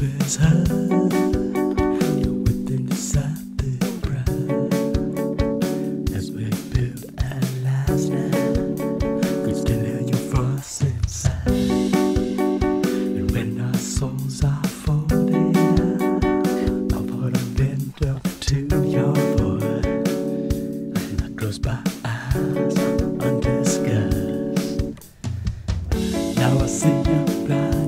was heard. You're within the sight, sati pride. As we build our lives now, could still hear your voice inside. And when our souls are folding, I'll put a bend up to your voice. And I close my eyes undisguised. Now I see your blind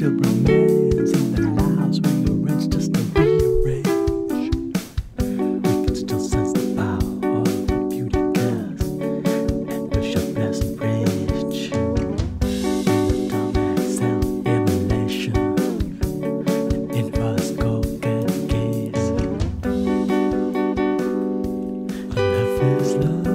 still remains in the house where your rent's just not rearrange. We can still sense the power of the beauty gas and the sharpness of rage. In the dharmic self-immolation, in inverse Gorgon case. Love is love.